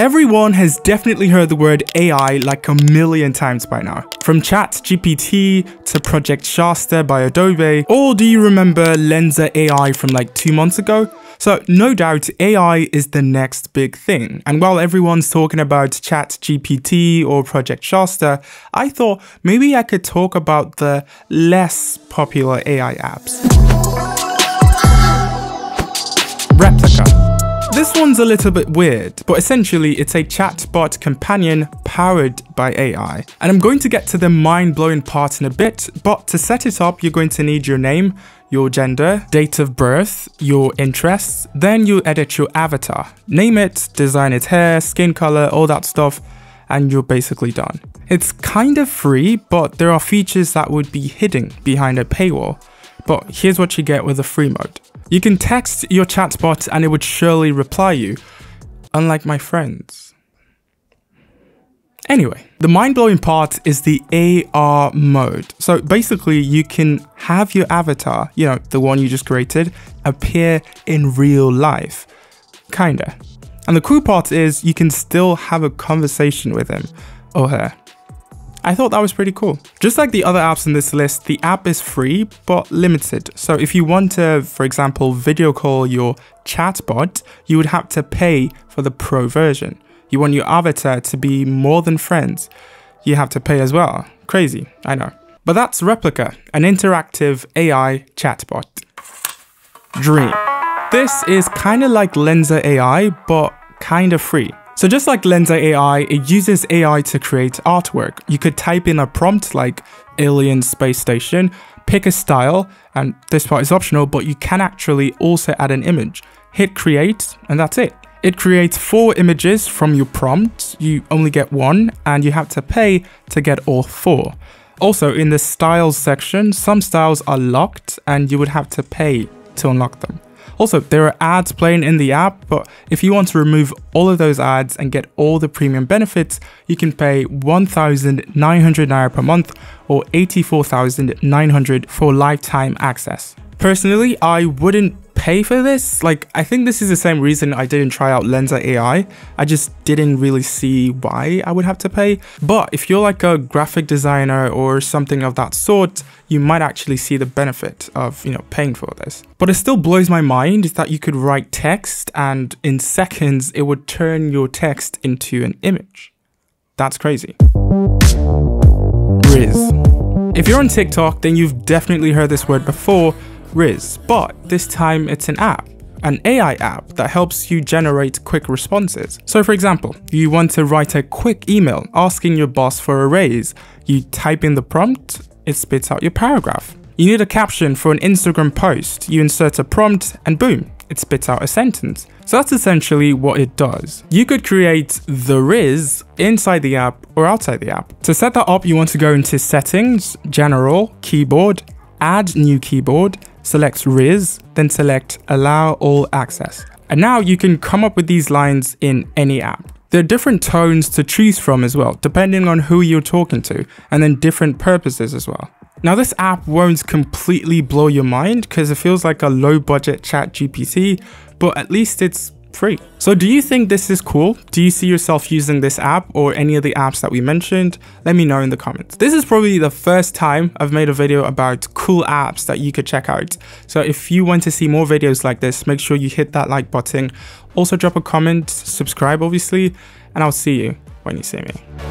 Everyone has definitely heard the word AI like a million times by now. From ChatGPT to Project Shasta by Adobe, or do you remember Lensa AI from like two months ago? So no doubt AI is the next big thing. And while everyone's talking about ChatGPT or Project Shasta, I thought maybe I could talk about the less popular AI apps. This one's a little bit weird, but essentially it's a chatbot companion powered by AI. And I'm going to get to the mind-blowing part in a bit, but to set it up, you're going to need your name, your gender, date of birth, your interests, then you edit your avatar. Name it, design its hair, skin color, all that stuff, and you're basically done. It's kind of free, but there are features that would be hidden behind a paywall. But here's what you get with the free mode. You can text your chatbot and it would surely reply you, unlike my friends. Anyway, the mind-blowing part is the AR mode. So basically you can have your avatar, you know, the one you just created, appear in real life. Kinda. And the cool part is you can still have a conversation with him or her. I thought that was pretty cool. Just like the other apps in this list, the app is free but limited. So if you want to, for example, video call your chatbot, you would have to pay for the pro version. You want your avatar to be more than friends, you have to pay as well. Crazy, I know. But that's Replika, an interactive AI chatbot. Dream. This is kind of like Lensa AI, but kind of free. So just like Lensa AI, it uses AI to create artwork. You could type in a prompt like alien space station, pick a style, and this part is optional, but you can actually also add an image. Hit create, and that's it. It creates four images from your prompt. You only get one, and you have to pay to get all four. Also, in the styles section, some styles are locked, and you would have to pay to unlock them. Also, there are ads playing in the app, but if you want to remove all of those ads and get all the premium benefits, you can pay 1,900 Naira per month or 84,900 for lifetime access. Personally, I wouldn't pay for this. Like, I think this is the same reason I didn't try out Lensa AI. I just didn't really see why I would have to pay. But if you're like a graphic designer or something of that sort, you might actually see the benefit of, you know, paying for this. But it still blows my mind that you could write text and in seconds it would turn your text into an image. That's crazy. Rizz. If you're on TikTok, then you've definitely heard this word before, Rizz, but this time it's an app an AI app that helps you generate quick responses. So for example, you want to write a quick email asking your boss for a raise. You type in the prompt, it spits out your paragraph. You need a caption for an Instagram post. You insert a prompt and boom, it spits out a sentence. So that's essentially what it does. You could create the Rizz inside the app or outside the app. To set that up, you want to go into settings, general, keyboard, add new keyboard, select Rizz, then select allow all access. And now you can come up with these lines in any app. There are different tones to choose from as well, depending on who you're talking to, and then different purposes as well. Now this app won't completely blow your mind because it feels like a low budget chat GPT, but at least it's free. So do you think this is cool? Do you see yourself using this app or any of the apps that we mentioned? Let me know in the comments. This is probably the first time I've made a video about cool apps that you could check out. So if you want to see more videos like this, make sure you hit that like button. Also drop a comment, subscribe obviously, and I'll see you when you see me.